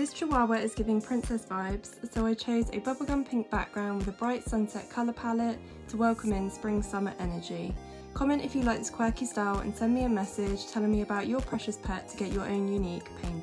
This chihuahua is giving princess vibes, so I chose a bubblegum pink background with a bright sunset colour palette to welcome in spring summer energy. Comment if you like this quirky style and send me a message telling me about your precious pet to get your own unique painting.